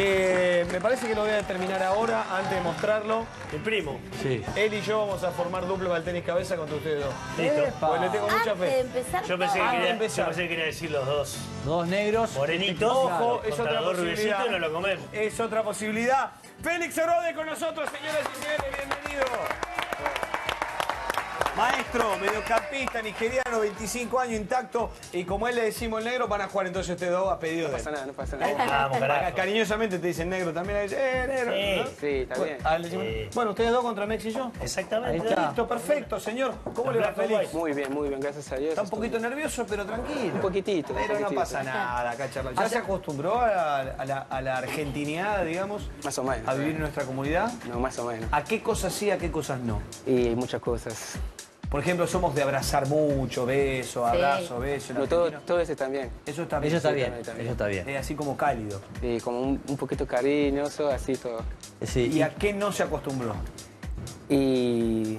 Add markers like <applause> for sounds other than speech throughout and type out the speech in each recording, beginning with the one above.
que me parece que lo voy a terminar ahora, antes de mostrarlo. Mi primo. Sí. Él y yo vamos a formar duplo para el tenis cabeza contra ustedes dos. Listo. Pues le tengo mucha Antes de fe. empezar Yo pensé, que todo. Quería, empezar. yo pensé que quería decir los dos. Dos negros. Morenitos. Ojo, es otra posibilidad. no lo comemos. Es otra posibilidad. Félix Herode con nosotros, señoras y señores, bienvenido. Maestro, mediocampista, nigeriano, 25 años intacto. Y como él le decimos el negro, van a jugar entonces ustedes dos a pedido No pasa nada, no pasa nada. Vamos, Acá carajo. cariñosamente te dicen negro también. le dicen, Eh, negro. Sí. ¿no? Sí, está Bueno, bien. a él le decimos- Sí. Bueno, ustedes dos contra Mex y yo. Exactamente. Ahí está. Listo, perfecto, señor. ¿Cómo le va, black and Félix? Muy bien, muy bien, gracias a Dios. Está un poquito nervioso, pero tranquilo. Un poquitito, un Pero no poquitito. pasa nada acá, charla. ¿Ya se acostumbró a la, a la, a la argentinidad, digamos? Más o menos. A vivir en nuestra comunidad. No, más o menos. ¿A qué cosas sí, a qué cosas no? Y muchas cosas. Por ejemplo, somos de abrazar mucho, beso, abrazo, beso. en No, todo, todo eso también. Eso está bien. Eso está sí, bien, también, eso está bien. Es así como cálido. Y como un, un poquito cariñoso, así todo. Sí, ¿Y a qué no se acostumbró? Y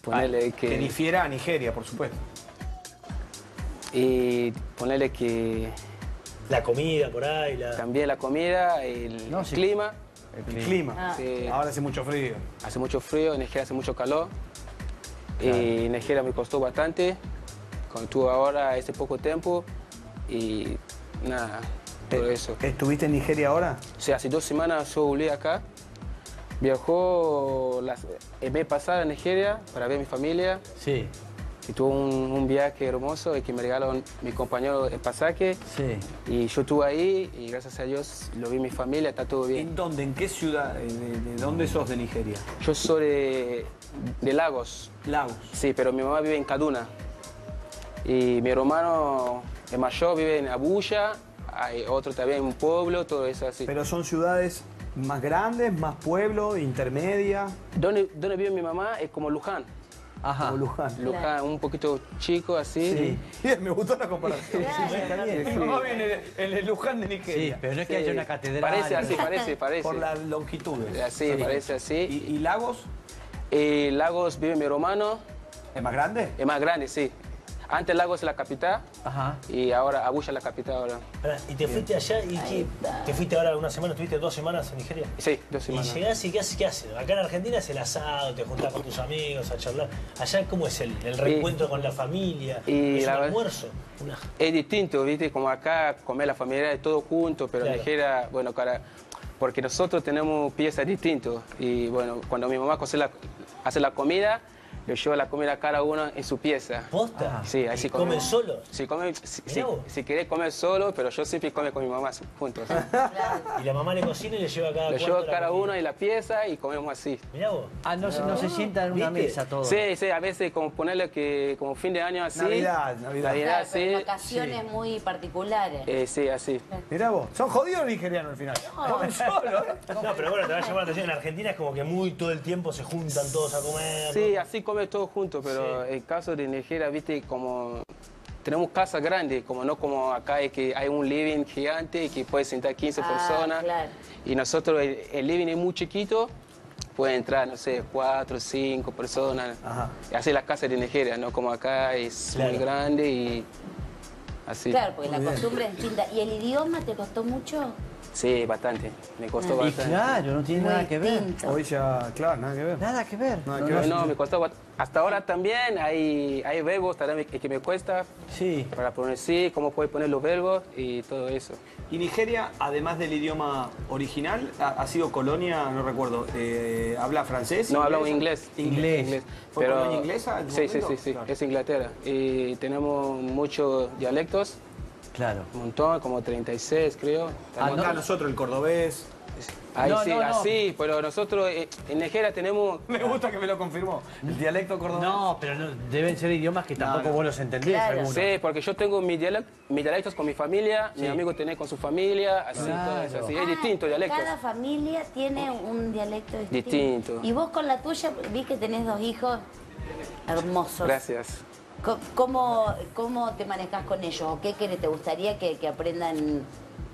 ponerle Ah, Que que... difiera a Nigeria, por supuesto. Y ponerle que La comida por ahí, la... cambié la comida, el No, sí. clima. El clima. Ah. Sí. Ahora hace mucho frío. Hace mucho frío, en Nigeria hace mucho calor. Y Nigeria me costó bastante. Cuando estuve ahora hace poco tiempo. Y nada, todo eso. ¿Estuviste en Nigeria ahora? Sea, hace dos semanas yo volví acá. Viajó las, el mes pasado a Nigeria para ver a mi familia. Sí, Y tuve un, un viaje hermoso y que me regalaron mi compañero el pasaje. sí. Y yo estuve ahí y gracias a Dios lo vi mi familia, está todo bien. ¿En dónde? ¿En qué ciudad? ¿De, de dónde sos de Nigeria? Yo soy de, de Lagos, Lagos. sí, pero mi mamá vive en Kaduna. Y mi hermano, el mayor, vive en Abuya, hay otro también en un pueblo, todo eso así. Pero son ciudades más grandes, más pueblo, intermedia. ¿Dónde, dónde vive mi mamá? Es como Luján. Ajá. Como Luján. Luján, un poquito chico así. Sí. <laughs> Bien, me gustó la comparación. Está bien. En el Luján de Sí, Nigeria. pero no es que Sí. haya una catedral. Parece así, parece, parece. Por las longitudes. Así, parece así. ¿Y, y Lagos? Y Lagos vive mi hermano, ¿Es más grande? es más grande, sí. Antes Lagos es la capital Ajá. y ahora Abuya es la capital ahora. ¿Y te fuiste allá y qué? ¿Te fuiste ahora una semana? ¿Estuviste dos semanas en Nigeria? Sí, dos Y semanas. llegás y ¿qué haces? ¿Qué haces? Acá en Argentina es el asado, te juntás con tus amigos a charlar. Allá, ¿cómo es el, el reencuentro con la familia? y es la un almuerzo. Una... Es distinto, ¿viste? Como acá comer la familia todo junto, pero en Claro. Nigeria, bueno, cara, porque nosotros tenemos piezas distintas. Y bueno, cuando mi mamá hace la, hace la comida, le lleva la comida a cada uno en su pieza. ¿Posta? Sí, así ¿Y come. comen solo? Si, come, si, Mirá si, vos. si querés comer solo, pero yo siempre come con mi mamá juntos. <laughs> Y la mamá le cocina y le lleva a cada Le cuarto llevo a cada uno en la pieza y comemos así. Mirá vos. Ah, no, se- no se sientan en una ¿Viste? mesa todos. Sí, sí, a veces como ponerle que como fin de año así. Navidad, Navidad. Navidad, Claro, sí. ocasiones muy particulares. Eh, sí, así. Mirá vos. Son jodidos los nigerianos al final. Comen <laughs> solo. No, pero bueno, te va a llamar la atención. En Argentina es como que muy todo el tiempo se juntan todos a comer. Sí, así come todo junto, pero Sí. el caso de Nigeria, viste, como tenemos casas grandes, como no como acá es que hay un living gigante y que puede sentar 15 Ah, personas. claro. Y nosotros el, el living es muy chiquito, puede entrar, no sé, 4, 5 personas. Ajá. Así las casas de Nigeria, ¿no? Como acá es Claro. muy grande y así. Claro, porque la costumbre es distinta. ¿Y el idioma te costó mucho? Sí, bastante. Me costó Y bastante. claro, no tiene Muy nada que ver. Hoy ya, claro, nada que ver. Nada que ver. Nada No, que no, ver. No, me costó. Hasta ahora también hay, hay verbos también que me cuesta Sí. para pronunciar, cómo puedes poner los verbos y todo eso. Y Nigeria, además del idioma original, ha, ha sido colonia, no recuerdo, eh, ¿habla francés? No, hablamos inglés. Inglés. ¿Fue colonia inglesa Sí, sí, sí, sí, Claro. es Inglaterra. Y tenemos muchos dialectos, Claro. un montón, como 36 creo. Ah, Tenemos- Acá nosotros el cordobés. Ahí No, sí, no, no. así, pero nosotros eh, en Nigeria tenemos... <laughs> Me gusta que me lo confirmó. El dialecto cordobés. No, pero no- deben ser idiomas que tampoco no. vos los entendés. Claro. algunos. Sí, porque yo tengo mis dialect- mis dialectos con mi familia, mi amigo tiene con su familia, así, todo eso, así. Ah, Es distinto dialectos. Cada familia tiene un dialecto distinto. Distinto. Y vos con la tuya, vi que tenés dos hijos hermosos. Gracias. ¿Cómo, cómo te manejas con ellos? ¿O qué querés? ¿Te gustaría que, que aprendan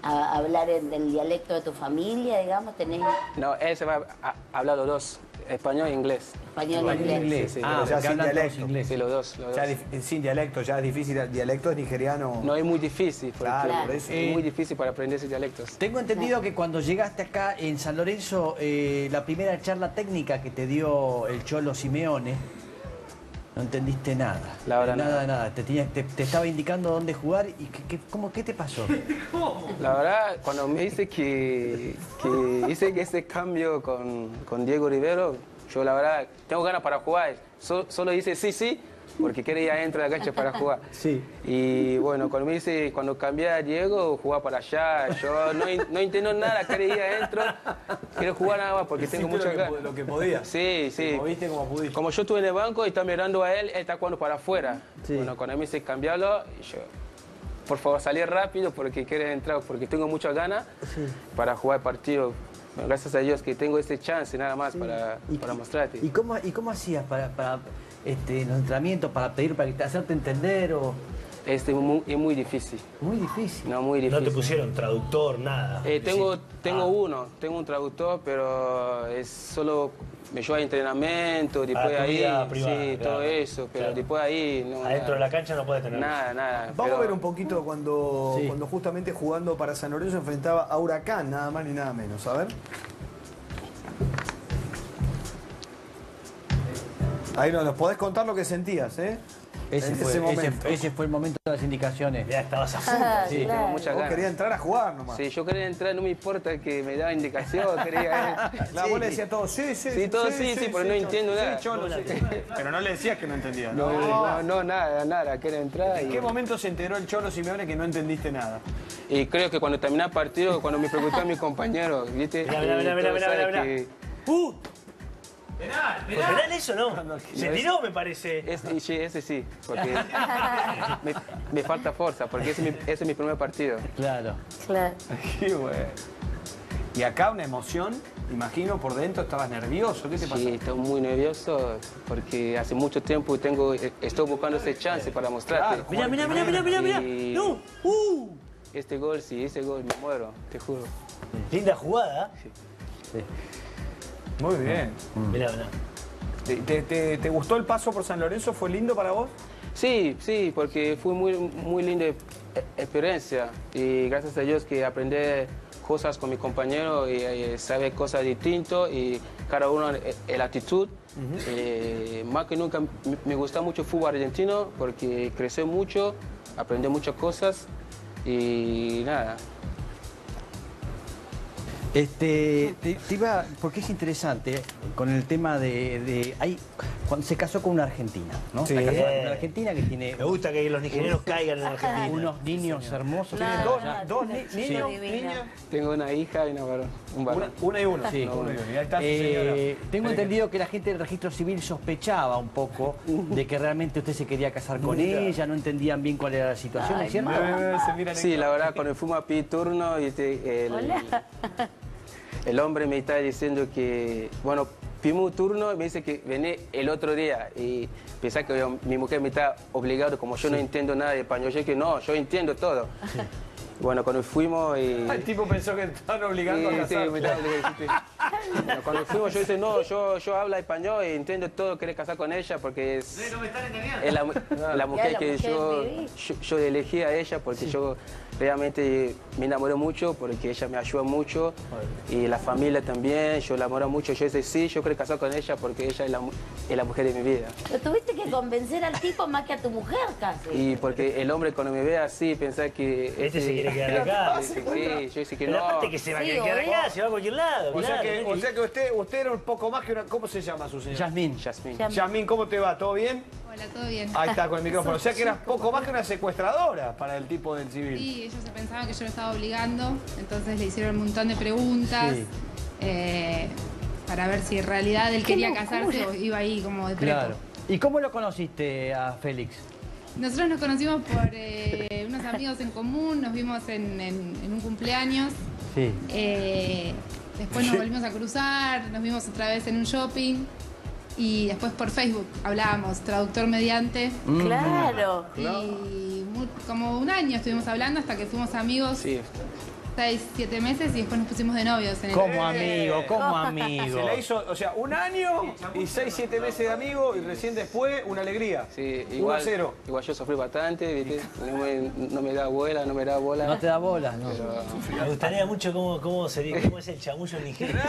a hablar en el dialecto de tu familia, digamos? ¿Tenés... No, él se va a, a hablar los dos. español e inglés. Español Español e inglés. inglés. Sí, sí. Ah, ya sin dialecto. inglés. Sí, los dos. Los Ya dos. sin dialecto, ya es difícil. El dialecto es nigeriano. No es muy difícil, porque Claro, Claro. por eso. es muy difícil para aprender esos dialectos. Tengo entendido que cuando llegaste acá en San Lorenzo, eh, la primera charla técnica que te dio el Cholo Simeone, no entendiste nada. La verdad, nada, nada. nada. Te, tenía- te, te estaba indicando dónde jugar y qué- cómo, ¿qué te pasó? <laughs> La verdad, cuando me dice que, que hice ese cambio con, con Diego Rivero, yo la verdad tengo ganas para jugar. So- solo dice sí, sí, porque quería entrar a la cancha para jugar. <laughs> Sí. Y bueno, cuando me dice, cuando cambié a Diego, jugar para allá, yo no, no entiendo nada, quería entro, quiero jugar nada más porque tengo mucha lo que, ganas. lo que podías. Sí, sí. Te moviste como pudiste. Como yo estuve en el banco y está mirando a él, él está jugando para afuera. Sí. Bueno, cuando me dice cambiarlo, yo, por favor, salí rápido porque quiero entrar, porque tengo muchas ganas para jugar partido. Gracias a Dios que tengo este chance nada más para, ¿Y, para mostrarte. ¿Y cómo, y cómo hacías para, para este, los entrenamientos, para pedir, para hacerte entender? O... Este es muy, es muy difícil, Muy difícil. no muy No difícil. te pusieron traductor, nada. Eh, tengo Sí. tengo Ah, uno, tengo un traductor, pero es solo me lleva a entrenamiento, después ahí, privada, sí, claro, todo eso, pero claro. después ahí no. Adentro de nada. la cancha no puedes tener. Nada, nada. Vamos pero- a ver un poquito cuando, Sí. cuando justamente jugando para San Lorenzo enfrentaba a Huracán, nada más ni nada menos. A ver. Ahí no, nos podés contar lo que sentías, ¿eh? Ese, en fue, ese ese- momento. ese fue el momento de las indicaciones. Ya estabas a <laughs> full. Ah, Sí, claro. muchas Vos ganas. querías entrar a jugar nomás. Sí, yo quería entrar, no me importa que me daba indicación, <laughs> quería La vos le decías todo, sí, sí. Sí, todo sí, sí, pero no entiendo sí, nada. Cholo, sí. <laughs> Pero no le decías que no entendías. No, no, no, nada, nada, quería entrar. ¿En Y, qué momento se enteró el Cholo Simeone que no entendiste nada? y creo que cuando terminé el partido, cuando me preguntó a mi compañero, ¿viste? Mirá, mirá, mirá, mirá, mirá, ¡Uh! ¿Fue penal eso no? Se tiró, me parece. Ese, sí, ese sí, porque <laughs> me, me falta fuerza, porque ese es, mi, ese es mi primer partido. Claro. Claro. <laughs> Qué bueno. Y acá una emoción, imagino, por dentro estabas nervioso. ¿Qué te pasó? Sí, estoy muy nervioso porque hace mucho tiempo tengo, estoy buscando ese chance para mostrarte. Mirá, mirá, mirá, mirá, mirá. Y- ¡No! ¡Uh! Este gol, sí, ese gol me muero, te juro. Linda jugada. Muy bien. Mirá, mirá. ¿Te, te- te- te gustó el paso por San Lorenzo? ¿Fue lindo para vos? Sí, sí, porque fue muy, muy linda e- experiencia y gracias a Dios que aprendí cosas con mi compañero y, eh, sabe cosas distintas y cada uno eh, la actitud. Eh, más que nunca me- me gusta mucho el fútbol argentino porque crecí mucho, aprendí muchas cosas y nada. Este, te, te iba, porque es interesante con el tema de, de- hay, cuando se casó con una argentina, ¿no? Sí. Se casó con una argentina que tiene Me gusta que los nigerianos caigan en Argentina. unos niños hermosos. Claro, dos- claro, dos tiene- ni- tiene niños. Tengo una hija y una varón, un varón. Una, una y una. Sí. Uno y uno. Y ahí está su Eh, señora. tengo entendido que la gente del registro civil sospechaba un poco de que realmente usted se quería casar con ella, no entendían bien cuál era la situación, Ay, ¿es cierto? Sí, la verdad, cuando fuimos a pedir turno, este, el, Hola. El hombre me está diciendo que, bueno, pedimos turno y me dice que viene el otro día. Y pensaba que yo- mi mujer me está obligando, como yo no entiendo nada de español, yo dije, no, yo entiendo todo. Bueno, cuando fuimos y... <laughs> El tipo pensó que estaban obligando a Sí, sí, me estaba obligando, sí, sí. Bueno, Cuando fuimos yo dije, no, yo, yo hablo español y entiendo todo, querer casar con ella porque es, es la, la mujer la que mujer yo, yo, yo elegí a ella porque yo realmente me enamoré mucho, porque ella me ayuda mucho y la familia también, yo la amoro mucho, yo dije, sí, yo quiero casar con ella porque ella es la, mu- es la mujer de mi vida. Pero tuviste que convencer al tipo más que a tu mujer casi. Y porque el hombre cuando me ve así, pensar que... Este se quiere quedar acá. Sí, sí, yo dije que no. aparte que se va a Sí, quedar acá, se va a cualquier lado. O sea que, tenés o que- sea que usted, usted era un poco más que una... ¿Cómo se llama su señora? Yasmín. Jasmine. Ya- Yasmín, ¿cómo te va? ¿Todo bien? Hola, ¿todo bien? Ahí está, con el micrófono. <laughs> O sea que eras poco más que una secuestradora para el tipo del civil. Sí, ellos se pensaban que yo lo estaba obligando, entonces le hicieron un montón de preguntas Sí. eh, para ver si en realidad él ¡Qué quería locura! casarse o iba ahí como de prepo. Claro. ¿Y cómo lo conociste a Félix? Nosotros nos conocimos por eh, unos amigos en común, nos vimos en, en- en un cumpleaños, Sí. eh, después nos volvimos a cruzar, nos vimos otra vez en un shopping y después por Facebook hablábamos, traductor mediante. Claro. Y mu- como un año estuvimos hablando hasta que fuimos amigos Sí. seis, siete meses y después nos pusimos de novios en el Como amigo, como <laughs> Se amigo. la hizo, o sea, un año y seis, siete meses de amigo y recién después una alegría. Sí, 1 a igual, 0. igual yo sufrí bastante, ¿viste? No, me, no me da bola, no me da bola. No te da bola, ¿no? Me gustaría mucho cómo, cómo, sería, cómo es el chamullo en Nigeria.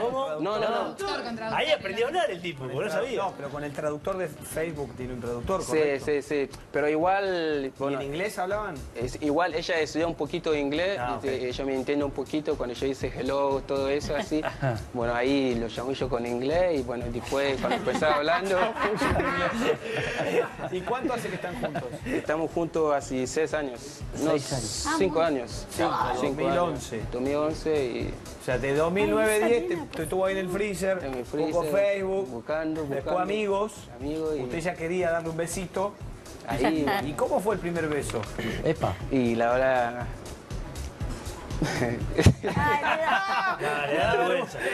¿Cómo? No, no, no. Ahí aprendió a hablar el tipo, no sabía. No, pero con el traductor de Facebook tiene un traductor, Sí, correcto. sí, sí. Pero igual, ¿Y bueno, en inglés hablaban? es- igual ella estudió un poquito de inglés, Ah, ella me entiende un poquito cuando yo dice hello, todo eso así. <laughs> Bueno, ahí lo llamó yo con inglés y bueno, después cuando empezaba hablando, <laughs> ¿Y cuánto hace que están juntos? estamos juntos hace seis años. No, Seis años. cinco años. Cinco, cinco 2011. años. 2011 y O sea, de 2009 a 10 te, te estuvo ahí en el freezer, en mi un poco freezer, Facebook, buscando, después buscando. amigos. Amigos y Usted ya quería darle un besito. ahí. <laughs> ¿Y cómo fue el primer beso? Epa. Y la verdad,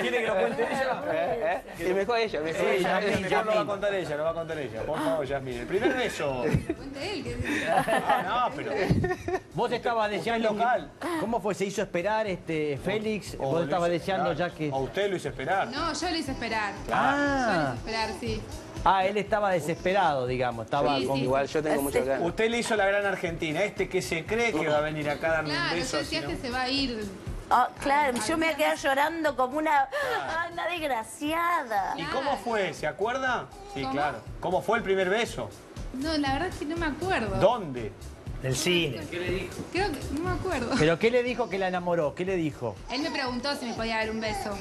¿Quiere que lo cuente ella? ¿eh? ¿eh? Y mejor ella, mejor Sí, ella. Yasmín, mejor lo va a contar ella, lo va a contar ella. Por favor, Yasmín. El primer beso. Cuente él, que Ah, no, pero. Vos estabas deseando. local. ¿Cómo fue? ¿Se hizo esperar este Félix? O Vos estabas deseando esperar. ya que. A usted lo hizo esperar. No, yo lo hice esperar. Yo lo Ah, hice esperar, sí. Ah, él estaba desesperado, digamos. Estaba Sí, con. sí. Igual yo tengo muchas ganas. Usted le hizo la gran Argentina. Este que se cree que va a venir acá a darme un Claro, beso. yo así, decía ¿no? este se va a ir. Ah, claro, yo me voy a quedar llorando como una, una desgraciada. ¿Y cómo fue? ¿Se acuerda? Sí, ¿Cómo? claro. ¿Cómo fue el primer beso? No, la verdad es que no me acuerdo. ¿Dónde? Del cine. Creo que no me acuerdo. ¿Pero qué le dijo que la enamoró? ¿Qué le dijo? Él me preguntó si me podía dar un beso.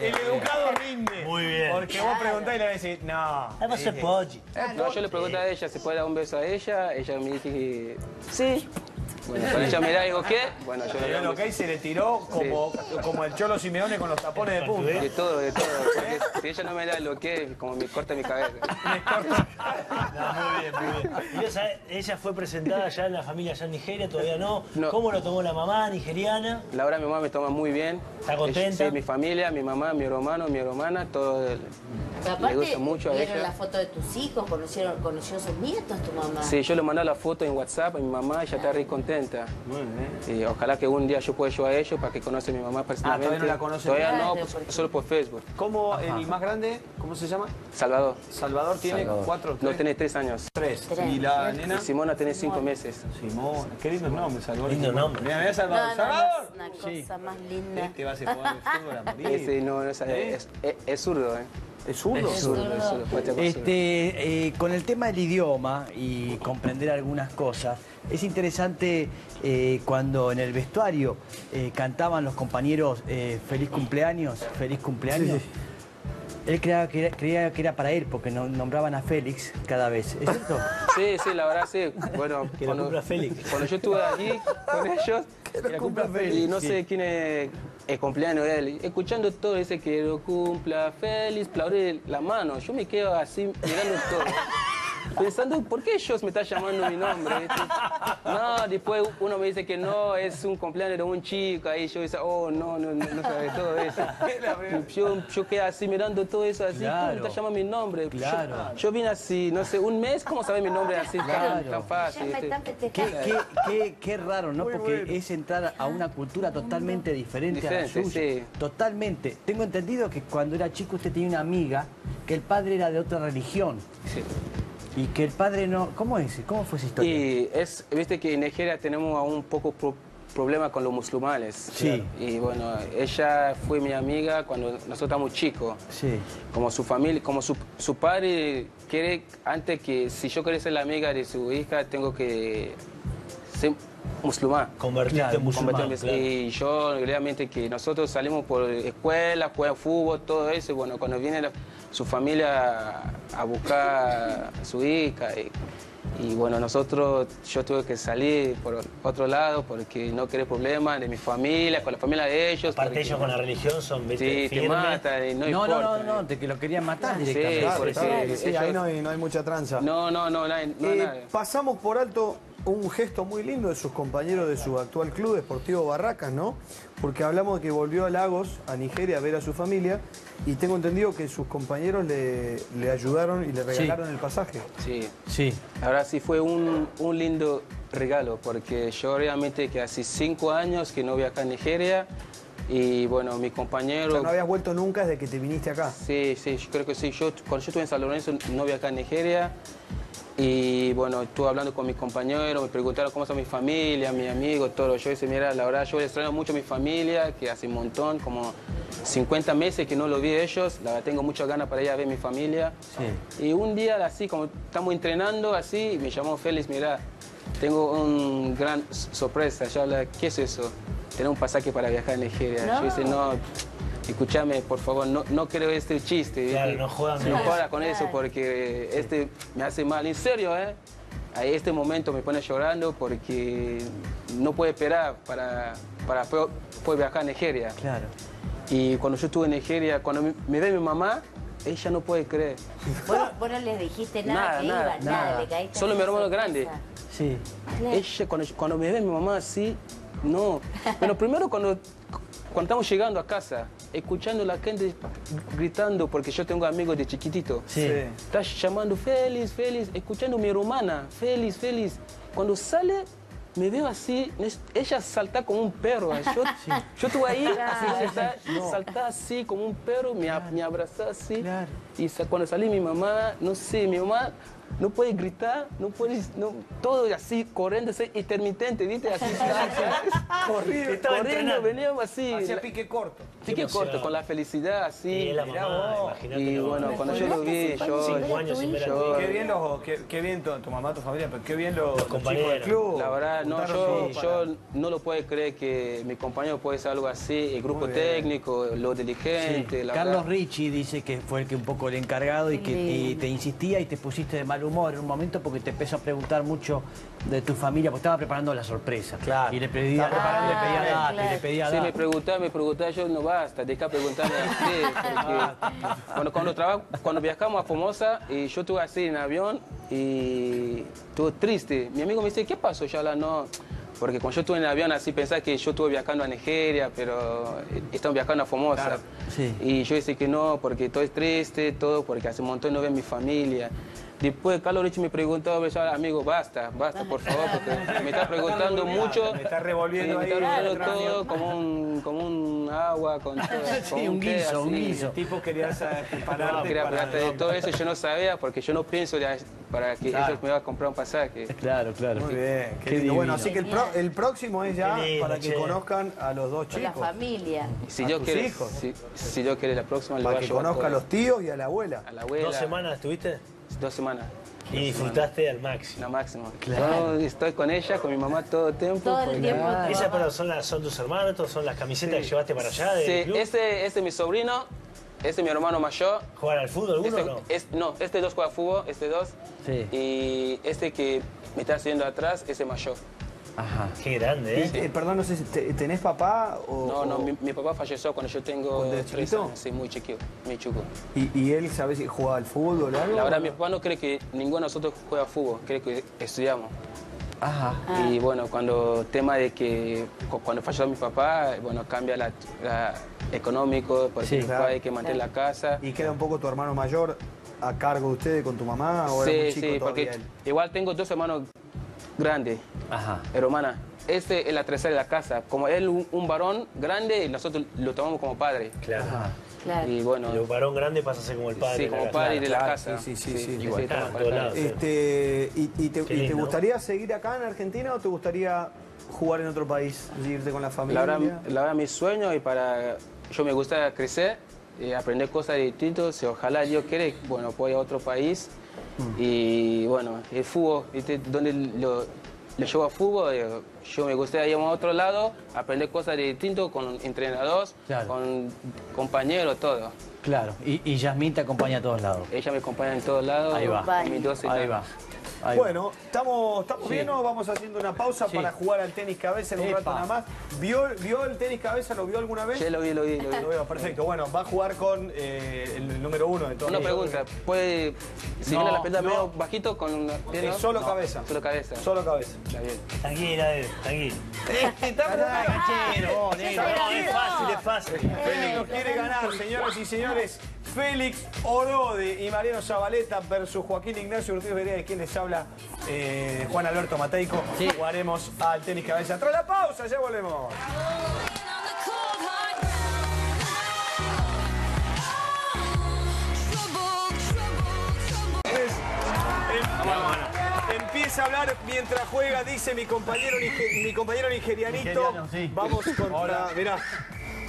El educado rinde. Muy bien. Porque vos preguntás y le vas a decir, no. Además es pollo. No, yo le pregunté a ella si puede dar un beso a ella, ella me dijo que sí. Bueno, cuando ella me da digo qué, bueno, yo Pero lo que se le tiró como, como el Cholo Simeone con los tapones de punta. De todo, de todo. Porque si ella no me da lo que, como me corta mi cabeza. No, muy bien, muy bien. Y esa- ella fue presentada ya en la familia allá en Nigeria, todavía no. No. ¿Cómo lo tomó la mamá nigeriana? La verdad mi mamá me toma muy bien. ¿Está contenta? Sí, mi familia, mi mamá, mi hermano, mi hermana, todo. el- Le gusta mucho a vieron ella. la foto de tus hijos, conocieron, conoció a sus nietos tu mamá. Sí, yo le mandé la foto en WhatsApp a mi mamá, ella está re contenta. Y ojalá que un día yo pueda yo a ellos para que conozcan a mi mamá personalmente. todavía no la conocen. Todavía no, pues, solo por Facebook. ¿Cómo el más grande? ¿Cómo se llama? Salvador. Salvador tiene Salvador. cuatro, No tres, tiene tres años. tres. Tres. ¿Y la nena? Y Simona tiene cinco meses. Simón. Qué lindo nombre, Salvador. Lindo nombre. Mira, mira No, Salvador. no, ¡Salvador! no, es una cosa más linda. Este va a ser jugar de fútbol <laughs> a morir. Ese no, no es, ¿Eh? es, es, es zurdo, ¿eh? ¿Es zurdo? Es zurdo, es zurdo. fuerte con zurdo. Este, eh, con el tema del idioma y comprender algunas cosas, es interesante eh, cuando en el vestuario eh, cantaban los compañeros eh, feliz cumpleaños, feliz cumpleaños. Él creía que, era, creía que era para él porque no- nombraban a Félix cada vez. ¿Es cierto? <laughs> Sí, sí, la verdad sí. Bueno, <laughs> Que lo cumpla Félix. cuando yo estuve allí <laughs> con ellos, lo cumpla y Félix, no sí. sé quién es el cumpleaños de él, escuchando todo, dice que lo cumpla Félix, aplaudir la mano. Yo me quedo así mirando todo. <laughs> Pensando, ¿por qué ellos me están llamando mi nombre? ¿viste? No, después uno me dice que no, es un cumpleaños de un chico, ahí yo dice, oh, no, no, no, no sabe todo eso. Yo, yo quedé así mirando todo eso, así, ¿cómo Claro. me está llamando mi nombre? Claro. Yo, yo vine así, no sé, un mes, ¿cómo sabe mi nombre así tan, Claro. tan fácil? Qué, festejando. qué- qué- qué raro, ¿no? Porque es entrar a una cultura totalmente diferente, a la suya. sí. Totalmente. Tengo entendido que cuando era chico usted tenía una amiga que el padre era de otra religión Sí. Y que el padre no... ¿Cómo es? ¿Cómo fue esa historia? Y es, viste que en Nigeria tenemos aún un poco pro- problema con los musulmanes. Sí. Y bueno, ella fue mi amiga cuando nosotros estábamos chicos. Sí. Como su familia, como su, su padre quiere, antes que si yo quiero ser la amiga de su hija, tengo que ser musulmán. Convertirte Claro, en musulmán. Convertirme- claro. Y yo realmente que nosotros salimos por escuela, juegan fútbol, todo eso, y bueno, cuando viene la- su familia a buscar a su hija, y, y bueno, nosotros, yo tuve que salir por otro lado porque no quería problemas de mi familia, con la familia de ellos. Aparte ellos con la religión son. Sí, te matan y no, No, no, importa. no, no, te que lo querían matar Sí, directamente. Sí, ahí ellos- no hay, no hay mucha tranza. No, no, no, no, hay- Eh, nada. pasamos por alto un gesto muy lindo de sus compañeros de su actual club, Deportivo Barracas, ¿no? Porque hablamos de que volvió a Lagos, a Nigeria, a ver a su familia, y tengo entendido que sus compañeros le, le ayudaron y le regalaron el pasaje. Sí. Sí. Ahora sí fue un, un lindo regalo porque yo realmente que hace cinco años que no voy acá a Nigeria y bueno, mi O compañero... sea, no habías vuelto nunca desde que te viniste acá. Sí, sí, yo creo que sí. Yo, cuando yo estuve en San Lorenzo no voy acá a Nigeria y bueno, estuve hablando con mis compañeros, me preguntaron cómo está mi familia, mis amigos, todo. Yo dije, mira, la verdad yo extraño mucho a mi familia, que hace un montón, como 50 meses que no lo vi a ellos. La verdad tengo muchas ganas para ir a ver a mi familia. Sí. Y un día así, como estamos entrenando así, me llamó Félix, mira, tengo un gran sorpresa. Yo habla, ¿qué es eso? Tener un pasaje para viajar a Nigeria. No. Yo dice, no, escúchame, por favor, no, no creo este chiste. Claro, ¿viste? no jodan No jodas con eso Claro. porque este me hace mal. En serio, ¿eh? A este momento me pone llorando porque no puede esperar para, para poder poder viajar a Nigeria. Claro. Y cuando yo estuve en Nigeria, cuando me, me ve mi mamá, ella no puede creer. Vos, vos no les dijiste nada, Nada, que nada, iba, nada, nada. le caíste Solo mi hermano grande. Sí. Claro. Ella, cuando, cuando me ve mi mamá así, no. Pero primero cuando, cuando estamos llegando a casa, escuchando la gente gritando, porque yo tengo amigos de chiquitito. Sí. Está llamando Félix, Félix, escuchando a mi hermana, Félix, Félix. Cuando sale, me veo así, ella salta como un perro. ¿eh? Yo, yo estuve ahí, así, salta, salta así como un perro, me, a- me abraza así. Claro. Y cuando salí mi mamá, no sé, mi mamá no puede gritar, no puede, no, todo así, corriendo, así, intermitente, ¿viste? Así, <laughs> corriendo, corriendo, veníamos así. Hacía pique corto. Corto, con la felicidad, así. Y la mamá. Y bueno, mamá. cuando yo lo vi, yo... Cinco años sin ver yo-. Qué bien, los, qué, qué bien tu, tu mamá, tu familia, pero qué bien los, los chicos del compañeros. club. La verdad, no, yo, yo no lo puedo creer que mi compañero puede ser algo así, el grupo técnico, Sí. dirigentes, la Carlos verdad. Ricci dice que fue el que un poco el encargado y que Sí. te, te insistía y te pusiste de mal humor en un momento porque te empezó a preguntar mucho de tu familia, porque estaba preparando la sorpresa. Claro. Y le pedía, preparando- le pedía Ah, y le claro. pedía Sí, me preguntaba, me preguntaba, yo no basta, deja preguntarme así. <laughs> porque cuando, cuando, traba- cuando viajamos a Formosa, y yo estuve así en avión y estuve triste. Mi amigo me dice, ¿qué pasó? Yo la no. Porque cuando yo estuve en el avión así pensaba que yo estuve viajando a Nigeria, pero estamos viajando a Formosa. Claro. Sí. Y yo decía que no, porque todo es triste, todo, porque hace un montón no veo a mi familia. Después Carlos Rich me preguntó, me dijo, amigo, basta, basta, por favor, porque me está preguntando mucho. Me está revolviendo Sí, ahí me está revolviendo cráneo. todo como un, como un agua, con <laughs> todo. Sí, como un té, guiso, un guiso. El tipo quería <laughs> prepararte No, quería para- de todo eso, yo no sabía, porque yo no pienso de- para que Claro. ellos me van a comprar un pasaje. <laughs> Claro, claro. Muy bien, qué, Qué lindo. Bueno, así que el, pro- el próximo es ya lindo, para que che. conozcan a los dos Con la chicos. familia. Si A Dios tus quiere, hijos. si, si Dios quiere la próxima le voy Para a que llevar conozca a los tíos y a la abuela. a la abuela. ¿Dos semanas estuviste? Dos semanas. Y disfrutaste al máximo. La máxima. Claro. Yo estoy con ella, con mi mamá todo el tiempo. Todo el tiempo. ¿Esas pero son, las- son tus hermanos? ¿Todos ¿Son las camisetas que llevaste para allá del Sí, club? este, este es mi sobrino, este es mi hermano mayor. ¿Jugar al fútbol alguno Este, o no? es- no, este dos juega fútbol, este dos. Sí. Y este que me está haciendo atrás, ese mayor. Ajá. Qué grande, ¿eh? eh, perdón, no sé si te- tenés papá o. No, no, o- mi, mi papá falleció cuando yo tengo ¿Cuando eres tres chiquito? años, sí, muy chiquito, muy chico. y, y él, ¿sabes si jugaba al fútbol o algo? La verdad, mi papá no cree que ninguno de nosotros juega fútbol, cree que estudiamos. Ajá. Y bueno, cuando tema de que cu- cuando falleció mi papá, bueno, cambia la, la económico, porque Sí, mi papá claro. hay que mantener la casa. ¿Y queda un poco tu hermano mayor a cargo de ustedes con tu mamá o era muy Sí, chico sí, porque él? igual tengo dos hermanos grandes, Ajá. hermana. Este es la tercera de la casa. Como él un, un varón grande, nosotros lo tomamos como padre. Claro. Claro. Y bueno, Y un varón grande pasa a ser como el padre. sí, de la como casa. padre de la casa. sí, sí, sí, sí, igual. Este, ¿Y, y te, y te lindo. gustaría seguir acá en Argentina o te gustaría jugar en otro país? Irte con la La familia. verdad, la verdad, mi sueño y para yo me gusta crecer, y aprender cosas distintas. Y ojalá Dios quiere, bueno, pueda ir a otro país. Y bueno, el fútbol, ¿viste? donde lo, lo llevo a fútbol, eh, yo me gustaría ir a otro lado, aprender cosas distintas con entrenadores, Claro. con compañeros, todo. Claro. Y, y Yasmín te acompaña a todos lados. Ella me acompaña en todos lados. Ahí va. mis dos Ahí va. Va. Bueno, ¿estamos, estamos Sí. bien o vamos haciendo una pausa Sí. para jugar al tenis cabeza en un Epa. rato nada más? ¿Vio, ¿Vio el tenis cabeza? ¿Lo vio alguna vez? Sí, lo vi, lo vi, lo vi. Lo veo, perfecto. Bueno, va a jugar con eh, el número uno de todos. Una pregunta, ¿puede, si No, viene la pelota no. medio bajito con pierna? Solo No, cabeza. Solo cabeza. Solo cabeza. Está bien. Tranquila, eh. No, es fácil, es fácil. Félix nos quiere ganar, señoras y señores. Félix Orode y Mariano Zabaleta versus Joaquín Ignacio Ortiz Vereda, de quien les habla eh, Juan Alberto Mateico. Sí. Jugaremos al tenis cabeza. Tras la pausa, ya volvemos. Em- Empieza a hablar mientras juega, dice mi compañero, mi compañero nigerianito. Nigeriano, sí. Vamos contra, mirá,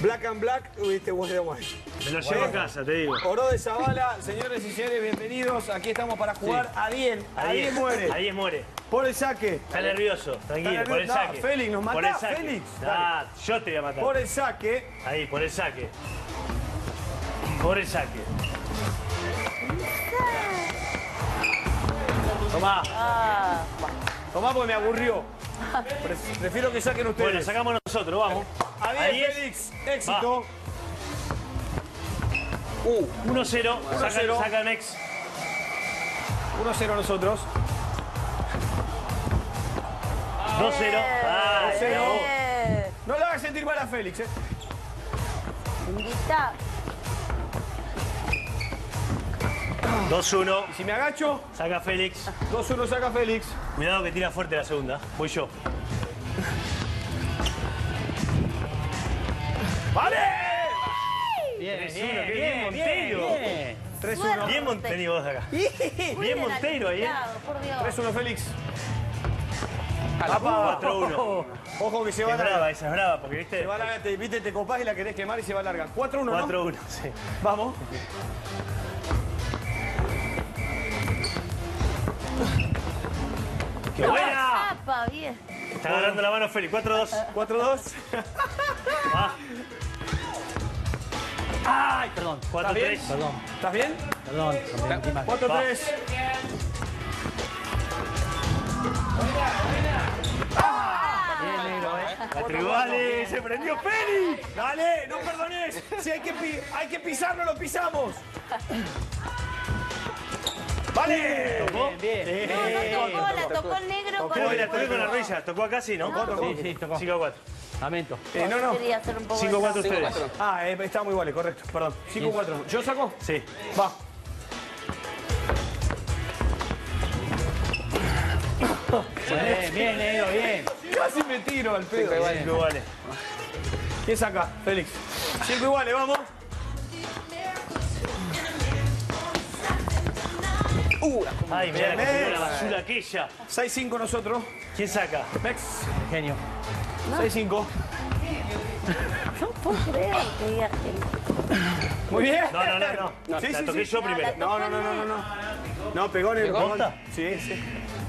Black and Black, viste, vos de guay. Me lo llevo a casa, te digo. Oro de Zavala, señores y señores, bienvenidos. Aquí estamos para jugar a 10. A 10 muere. A 10 muere. Por el saque. Está nervioso, tranquilo, por el saque. Félix, nos Por matá, el saque. Félix. Ah, yo te voy a matar. Por el saque. Ahí, por el saque. Por el saque. Tomá. Tomá porque me aburrió. <laughs> Pre- Prefiero que saquen ustedes. Bueno, sacamos nosotros, vamos. A 10, a 10. Félix. Éxito. 1-0, saca, 1-0. saca Nex. 1-0 nosotros. 2-0. Ah. Eh, No le hagas sentir mal a Félix, ¿eh? invita. 2-1, Si me agacho, saca Félix. 2-1 saca Félix. Cuidado que tira fuerte la segunda. Voy yo. ¡Vale! Bien, 3-1, bien, bien, bien, Monteiro. bien. 3-1. Bien Montenegro vos acá. Bien Monteiro ahí, ¿eh? Por Dios. 3-1 Félix. Apa, 4-1. Ojo que se va a Es largar. brava, esa es brava, porque viste. Se va a largar, te, viste, te copás y la querés quemar y se va a largar. 4-1, ¿no? 4-1, sí. Vamos. ¡Qué buena! Apa, bien. Está agarrando la mano Félix. 4-2. 4-2. <laughs> Ay, perdón. 4-3. Perdón, ¿Estás bien? perdón. me metí mal. 4-3. Bien, negro, eh. La tribale, se prendió Félix. Dale, no perdones. Si hay que, hay que pisarlo, lo pisamos. ¡Vale! ¿Tocó? Bien, bien. No, no tocó, la tocó el negro con Tocó, el la toqué con la rodilla. ¿Tocó acá? Sí, ¿no? Sí, sí, tocó. 5-4. Lamento. Eh, no, no. Quería hacer un poco 5-4 de- ustedes. Ah, eh, está muy vale, correcto. Perdón. 5-4. ¿Yo saco? Sí. Va. Bien, bien, negro, bien. Casi me tiro al pedo. Cinco vale. ¿Quién saca? Félix. 5 iguales, vamos. Ay, mirá la la basura aquella. 6-5 nosotros. ¿Quién saca? Mex. Genio. 6-5. No puedo creer que digas que... Muy bien. No, no, no, no. Sí, la sí, toqué sí. yo primero. No, no, no, no, no, no. No, pegó negro. ¿Pegó? Pegó. Sí, sí.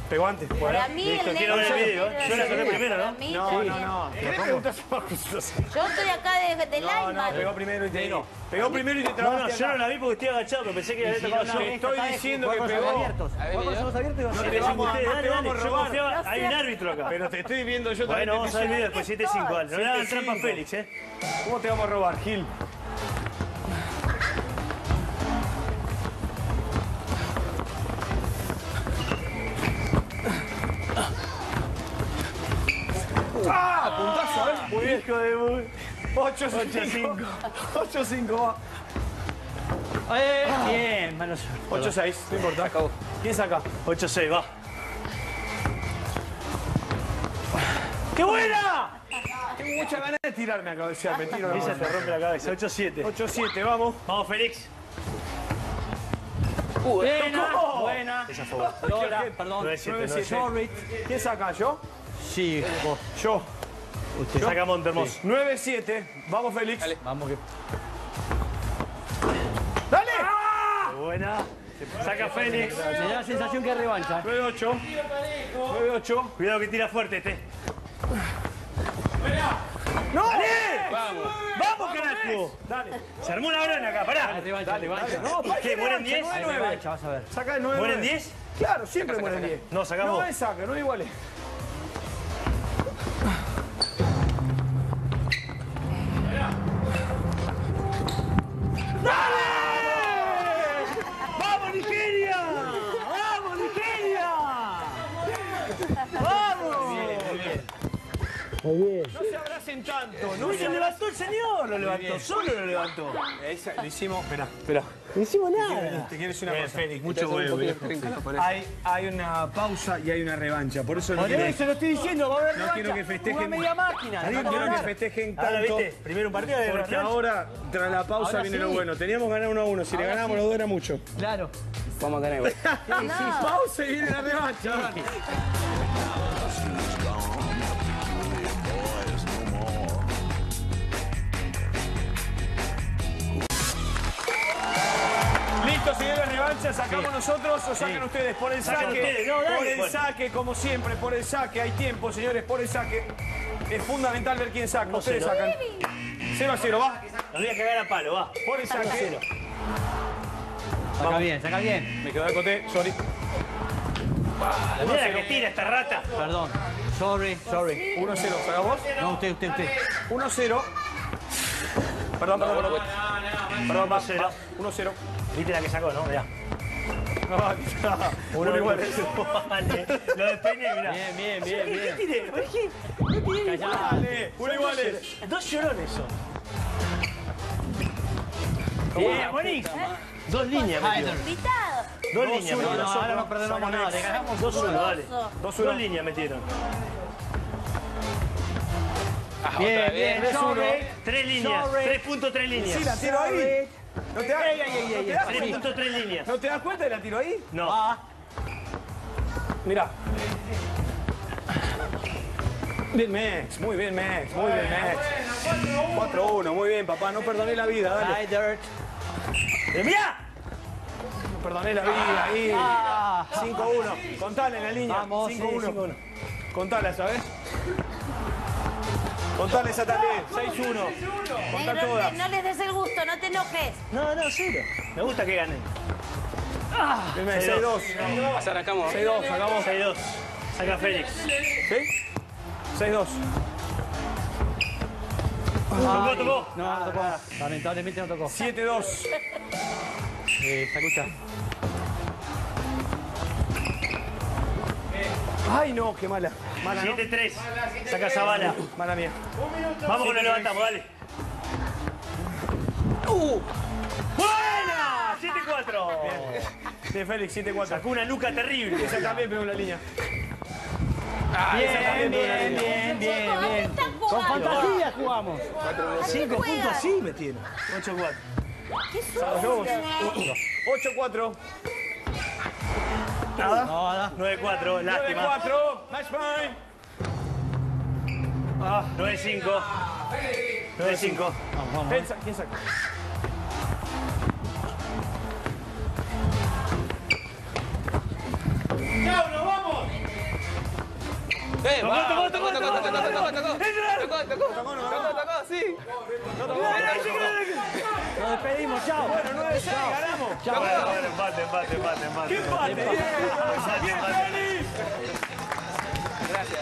Pegó antes. Para mí Listo, el quiero negro... ver el video, ¿eh? Yo la toqué primero, Para ¿no? mí No, no, no. ¿Querés preguntar más <laughs> cosas? Yo estoy acá de, de No, no, pegó primero y te Pegó primero y te No, trabaste no, yo no la vi porque estoy agachado, pero pensé que había tocado yo. Estoy diciendo que pegó. abiertos. A ver, Juega con los abiertos y vas a No te vamos, no a robar. hay un árbitro acá. Pero te estoy viendo yo también. Bueno, vamos a ver el video después, 7-5, dale. No le hagan trampa a 7-5. Félix, ¿eh? ¿Cómo te vamos a robar, Gil? Hijo de muy... 8-5. 8-5 va. Eh, Bien, mano suerte. 8-6, no importa. ¿Quién saca? 8-6, va. ¡Qué buena! Tengo muchas ganas de tirarme a cabecear, me tiro. Esa te rompe la cabeza. 8-7. 8-7, vamos. Vamos, Félix. Buena, buena. Esa fue. Lola, perdón. 9-7, 9-7. Sorry. ¿Quién saca? ¿Yo? Sí, vos. Yo. Usted. Saca Montermoso. 9-7. Vamos, Félix. Dale. Vamos que. Buena. Saca Félix. Me da la sensación que es revancha. 9-8. 9-8. Cuidado que tira fuerte este. ¡No! ¡Vamos, carajo! loco! Dale. Se armó una brona acá, pará. Revancha, revancha. No, ¿para ¿Qué, mueren 10? Hay revancha, vas a ver. Saca el 9. ¿Mueren 10? Claro, siempre mueren 10. No, sacamos. No es saca, no es igual. No se abracen tanto. No No se levantó el señor, lo levantó, solo lo levantó. Esa, lo hicimos. Espera, espera. No hicimos nada. Te quiero decir una cosa. Félix, mucho huevo. Hay, hay una pausa y hay una revancha. Por eso no Por quiero, eso lo estoy diciendo, va a haber no revancha. quiero que festejen. Una media máquina. No quiero que festejen Ahora, tanto. ¿viste? Primero un partido de Porque ahora, tras la pausa, Ahora viene sí. lo bueno. Teníamos ganar uno a uno. Si le ganamos los dos era mucho. Claro. Vamos a ganar igual. <laughs> Pausa y viene la revancha. Listo, señores, revancha, sacamos nosotros o sacan ustedes por el saque. ustedes, no, por el Bueno. saque, como siempre, por el saque. Hay tiempo, señores, por el saque. Es fundamental ver quién saca. Ustedes cero. sacan. 0 a 0, va. Nos voy a cagar a palo, va. Por el saque. Saca bien, saca bien. Me quedó de coté, sorry. Mira la que tira esta rata. Perdón. Sorry, sorry. 1 a 0, ¿sacás vos? No, usted, usted, usted. 1 a 0. Perdón, perdón, perdón. Perdón, va, 1-0. Va. 1 a 0. Viste la que sacó, ¿no? Mirá. <laughs> Uno Uno igual. Vale. <laughs> Lo despeiné, mirá. Bien, bien, bien, ¿Qué bien. tiré? ¿Por qué? No tiré. Dale, uno igual. Dos llorones son. Bien, buenísimo. Dos líneas, metió. Dos líneas No, metieron. no, ahora no perdonamos nada. Le ganamos Dos uno, dale. Dos uno. Dos líneas metieron. Ah, Bien, otra bien, vez. sorry. Tres líneas. Sorry. Tres puntos, tres líneas. Sí, la tiro ahí. ¿No te das, Ey, ey, ey, ¿no ey, te das Tres cuenta? puntos, tres líneas. ¿No te das cuenta de la tiro ahí? No. Ah, Mirá. Bien, Mex. Muy bien, Mex. Muy bien, Mex. 4-1. Muy bien, papá. No perdoné la vida. Dale. dirt. Mirá. No perdoné la vida. Ahí. Ah. 5-1. Contale en la línea. Vamos, sí, 5-1. 5-1. Contala, ¿sabes? Contale esa también. 6-1. Contá Negro, todas. no les des el gusto, no te enojes. No, no, cero. Me gusta que ganen. Mex. 6-2. Pues arrancamos. 6-2. Sacamos. 6-2. Saca Félix. ¿Sí? 6-2. Tocó, tocó. No, no tocó. Lamentablemente no tocó. 7-2. Eh, se escucha. Ay, no, qué mala. Mala, ¿no? 7-3. Saca Zabala. Mala mía. Vamos con el levantamos, dale. Uh. ¡Buena! 7-4. Bien, Félix, 7-4. Sacó una nuca terrible. Esa también pegó la línea. Bien, bien, bien, bien, Chicos, bien. están Con fantasía jugamos. 5 juega? puntos así metieron. 8-4. ¿Qué Los lobos. sucio? 8-4. Nada. No, nada. 9-4. Lástima. 9-4. Match point. Ah, 9-5. 9-5. Vamos, vamos. ¿Quién sa- ¿Quién saca? ¡Eh! ¡Tocó, tocó, tocó! ¡Tocó, tocó, tocó! ¡Tocó, tocó! ¡Tocó, tocó! ¡Sí! Nos despedimos, chao. Bueno, 9 6 ganamos. Chao. Empate, empate, empate, empate. ¡Qué empate! ¡Bien, Félix! Gracias.